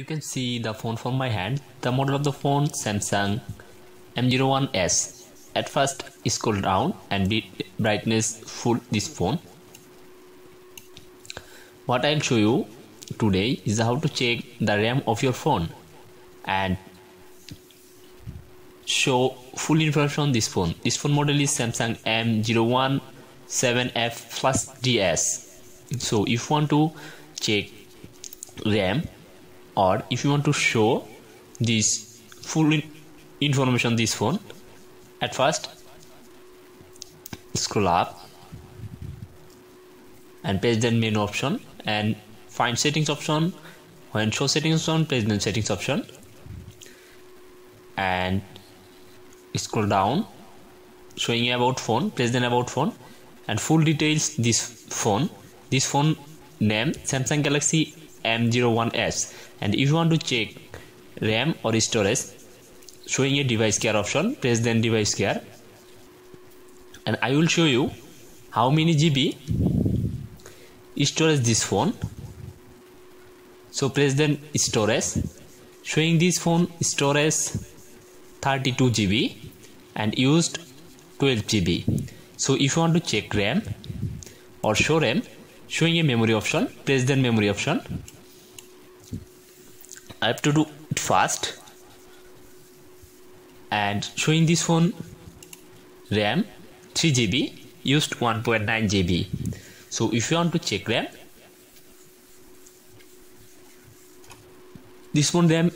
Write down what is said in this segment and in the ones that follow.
You can see the phone from my hand. The model of the phone Samsung M01s. At first scroll down and brightness full this phone. What I'll show you today is how to check the RAM of your phone and show full information on this phone. This phone model is Samsung M017F Plus DS. So if you want to check RAM or if you want to show this full information this phone at first scroll up and press the main option and find settings option. When show settings option press the settings option and scroll down showing about phone press the about phone and full details this phone. This phone name samsung galaxy m01s and if you want to check ram or storage showing a device care option press then device care. And i will show you how many gb storage this phone. So press then storage. Showing this phone storage 32 GB and used 12 GB so if you want to check RAM or show RAM showing a memory option press then memory option I have to do it fast. And showing this phone RAM 3 GB used 1.9 GB so if you want to check RAM this one RAM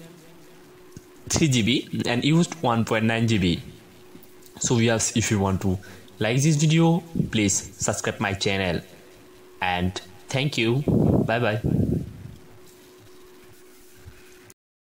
3 GB and used 1.9 GB so yes if you want to like this video please subscribe my channel. And thank you. Bye bye